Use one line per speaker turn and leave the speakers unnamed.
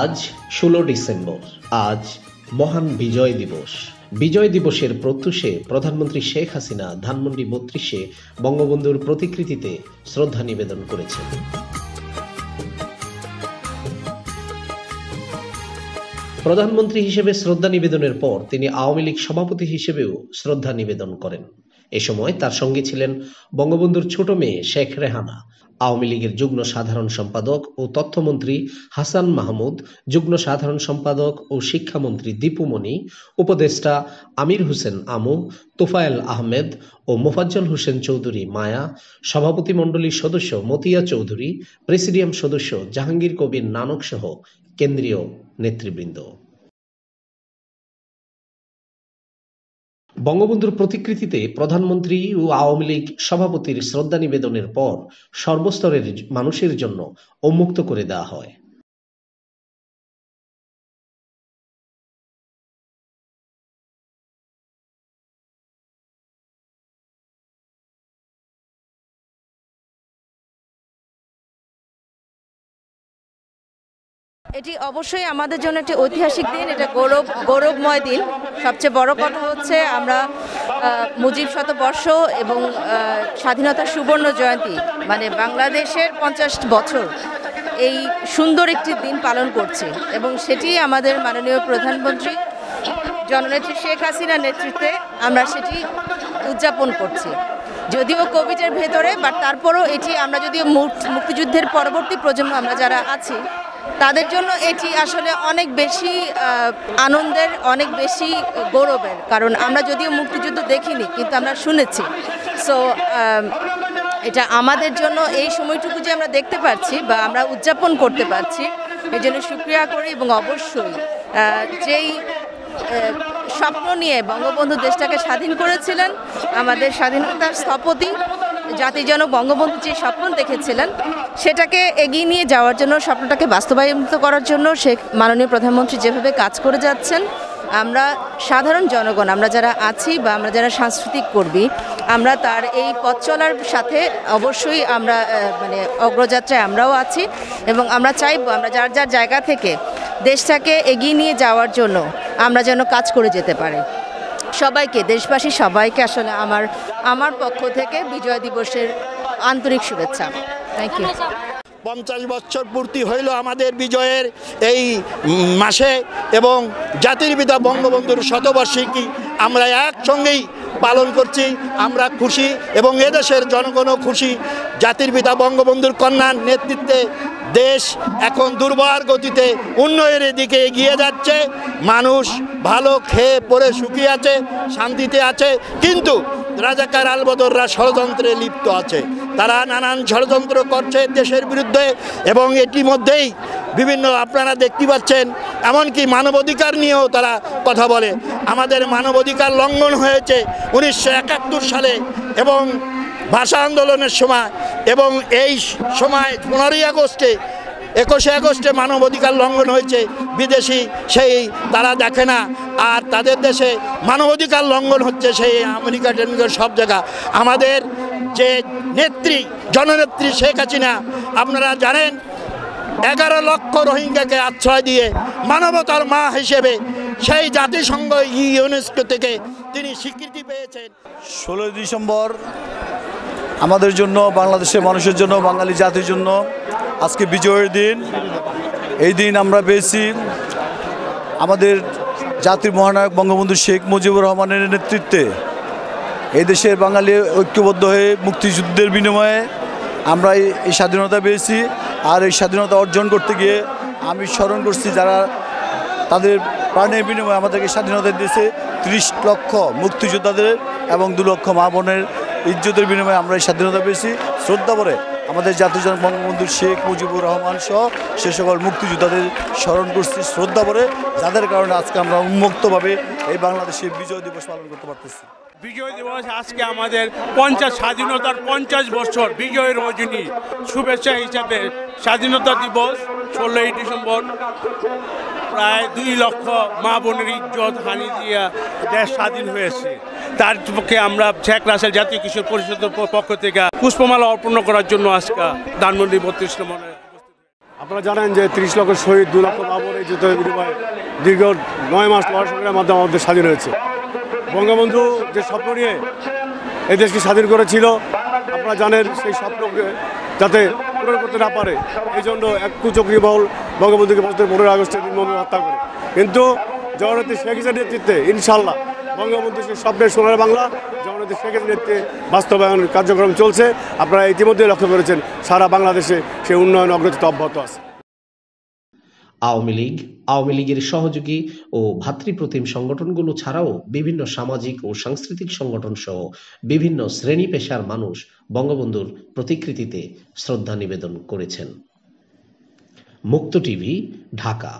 আজ ষোলো ডিসেম্বর আজ মহান বিজয় দিবস বিজয় দিবসের প্রত্যুষে প্রধানমন্ত্রী শেখ হাসিনা ধানমন্ডি বত্রিশে বঙ্গবন্ধুর প্রতিকৃতিতে শ্রদ্ধা নিবেদন করেছেন প্রধানমন্ত্রী হিসেবে শ্রদ্ধা নিবেদনের পর তিনি আওয়ামী লীগ সভাপতি হিসেবেও শ্রদ্ধা নিবেদন করেন এ সময় তার সঙ্গে ছিলেন বঙ্গবন্ধুর ছোট মেয়ে শেখ রেহানা আওয়ামী লীগের যুগ্ম সাধারণ সম্পাদক ও তথ্যমন্ত্রী হাসান মাহমুদ যুগ্ম সাধারণ সম্পাদক ও শিক্ষামন্ত্রী দীপুমণি উপদেষ্টা আমির হোসেন আমু তোফায়েল আহমেদ ও মোফাজ্জল হোসেন চৌধুরী মায়া সভাপতিমণ্ডলীর সদস্য মতিয়া চৌধুরী প্রেসিডিয়াম সদস্য জাহাঙ্গীর কবির নানক সহ কেন্দ্রীয় নেতৃবৃন্দ বঙ্গবন্ধুর প্রতিকৃতিতে প্রধানমন্ত্রী ও আওয়ামী লীগ সভাপতির শ্রদ্ধা নিবেদনের পর সর্বস্তরের মানুষের জন্য উন্মুক্ত করে দেওয়া হয়
এটি অবশ্যই আমাদের জন্য একটি ঐতিহাসিক দিন এটা গৌরব গৌরবময় দিন সবচেয়ে বড় কথা হচ্ছে আমরা মুজিব শতবর্ষ এবং স্বাধীনতার সুবর্ণ জয়ন্তী মানে বাংলাদেশের পঞ্চাশ বছর এই সুন্দর একটি দিন পালন করছি এবং সেটি আমাদের মাননীয় প্রধানমন্ত্রী জননেত্রী শেখ হাসিনার নেতৃত্বে আমরা সেটি উদযাপন করছি যদিও কোভিডের ভেতরে বাট তারপরও এটি আমরা যদিও মুক্তিযুদ্ধের পরবর্তী প্রজন্ম আমরা যারা আছি তাদের জন্য এটি আসলে অনেক বেশি আনন্দের অনেক বেশি গৌরবের কারণ আমরা যদিও মুক্তিযুদ্ধ দেখিনি কিন্তু আমরা শুনেছি সো এটা আমাদের জন্য এই সময়টুকু যে আমরা দেখতে পাচ্ছি বা আমরা উদযাপন করতে পারছি এই জন্য সুক্রিয়া করি এবং অবশ্যই যেই স্বপ্ন নিয়ে বঙ্গবন্ধু দেশটাকে স্বাধীন করেছিলেন আমাদের স্বাধীনতার স্থপতি জন্য বঙ্গবন্ধু যে স্বপ্ন দেখেছিলেন সেটাকে এগিয়ে নিয়ে যাওয়ার জন্য স্বপ্নটাকে বাস্তবায়িত করার জন্য সে মাননীয় প্রধানমন্ত্রী যেভাবে কাজ করে যাচ্ছেন আমরা সাধারণ জনগণ আমরা যারা আছি বা আমরা যারা সাংস্কৃতিক কর্মী আমরা তার এই পথ চলার সাথে অবশ্যই আমরা মানে অগ্রযাত্রায় আমরাও আছি এবং আমরা চাইব আমরা যার যার জায়গা থেকে দেশটাকে এগিয়ে নিয়ে যাওয়ার জন্য আমরা যেন কাজ করে যেতে পারি সবাইকে দেশবাসী সবাইকে আসলে আমার আমার পক্ষ থেকে বিজয় দিবসের আন্তরিক শুভেচ্ছা থ্যাংক ইউ
পঞ্চাশ বছর পূর্তি হইল আমাদের বিজয়ের এই মাসে এবং জাতির পিতা বঙ্গবন্ধুর শতবার্ষিকী আমরা একসঙ্গেই পালন করছি আমরা খুশি এবং এদেশের জনগণও খুশি জাতির পিতা বঙ্গবন্ধুর কন্যার নেতৃত্বে দেশ এখন দুর্বার গতিতে উন্নয়নের দিকে এগিয়ে যাচ্ছে মানুষ ভালো খেয়ে পরে সুখী আছে শান্তিতে আছে কিন্তু রাজাকার আলবদররা ষড়যন্ত্রে লিপ্ত আছে তারা নানান ষড়যন্ত্র করছে দেশের বিরুদ্ধে এবং এটি মধ্যেই বিভিন্ন আপনারা দেখতে পাচ্ছেন এমনকি মানবাধিকার নিয়েও তারা কথা বলে আমাদের মানবাধিকার লঙ্ঘন হয়েছে উনিশশো সালে এবং ভাষা আন্দোলনের সময় এবং এই সময় পনেরোই আগস্টে একুশে আগস্টে মানবাধিকার লঙ্ঘন হয়েছে বিদেশি সেই তারা দেখে না আর তাদের দেশে মানবাধিকার লঙ্ঘন হচ্ছে সেই আমেরিকা টেমিকার সব জায়গা আমাদের যে নেত্রী জননেত্রী শেখ হাসিনা আপনারা জানেন এগারো লক্ষ রোহিঙ্গাকে আশ্রয় দিয়ে মানবতার মা হিসেবে সেই জাতিসংঘ ইউনেস্কো থেকে তিনি স্বীকৃতি পেয়েছেন
ষোলোই ডিসেম্বর আমাদের জন্য বাংলাদেশের মানুষের জন্য বাঙালি জাতির জন্য আজকে বিজয়ের দিন এই দিন আমরা পেয়েছি আমাদের জাতির মহানায়ক বঙ্গবন্ধু শেখ মুজিবুর রহমানের নেতৃত্বে এই দেশের বাঙালি ঐক্যবদ্ধ হয়ে মুক্তিযুদ্ধের বিনিময়ে আমরা এই স্বাধীনতা পেয়েছি আর এই স্বাধীনতা অর্জন করতে গিয়ে আমি স্মরণ করছি যারা তাদের প্রাণের বিনিময়ে আমাদেরকে স্বাধীনতা দিয়েছে ত্রিশ লক্ষ মুক্তিযোদ্ধাদের এবং দু লক্ষ মা বোনের ইজ্জতের বিনিময়ে আমরা এই স্বাধীনতা পেয়েছি শ্রদ্ধা করে আমাদের জাতীয় জন বঙ্গবন্ধু শেখ মুজিবুর রহমান সহ সে সকল মুক্তিযোদ্ধাদের স্মরণ করছি শ্রদ্ধা করে যাদের কারণে আজকে আমরা উন্মুক্তভাবে এই বাংলাদেশে বিজয় দিবস পালন করতে পারতেছি
বিজয় দিবস আজকে আমাদের পঞ্চাশ স্বাধীনতার পঞ্চাশ বছর বিজয়ের রজনী শুভেচ্ছা হিসাবে স্বাধীনতা দিবস ষোলোই ডিসেম্বর প্রায় দুই লক্ষ মা বোনের ইজ্জত হানি দিয়া দেশ স্বাধীন হয়েছে তার পক্ষে আমরা শেখ রাসেল জাতীয় কিশোর পরিষদের পক্ষ থেকে পুষ্পমালা অর্পণ করার জন্য আজকে ধানমন্ডি বত্রিশ নম্বর আপনারা জানেন যে ত্রিশ লক্ষ শহীদ দু লক্ষ বাবর এই যুদ্ধ বিনিময় দীর্ঘ নয় মাস লড়াই মাধ্যমে আমাদের স্বাধীন হয়েছে বঙ্গবন্ধু যে স্বপ্ন নিয়ে এই দেশকে স্বাধীন করেছিল আপনারা জানেন সেই স্বপ্নকে যাতে পূরণ করতে না পারে এই জন্য এক কুচক্রি বল বঙ্গবন্ধুকে পনেরো পনেরোই আগস্টে হত্যা করে কিন্তু জগন্নাথী শেখ হিসেবে নেতৃত্বে ইনশাল্লাহ বঙ্গবন্ধু স্বপ্নের সোনার বাংলা জগন্নাথ শেখের নেতৃত্বে বাস্তবায়ন কার্যক্রম চলছে আপনারা ইতিমধ্যে লক্ষ্য করেছেন সারা বাংলাদেশে সেই উন্নয়ন অগ্রগতি অব্যাহত আছে
আওয়ামী লীগ আওয়ামী লীগের সহযোগী ও ভাতৃপ্রতিম সংগঠনগুলো ছাড়াও বিভিন্ন সামাজিক ও সাংস্কৃতিক সংগঠন সহ বিভিন্ন শ্রেণী পেশার মানুষ বঙ্গবন্ধুর প্রতিকৃতিতে শ্রদ্ধা নিবেদন করেছেন মুক্ত টিভি ঢাকা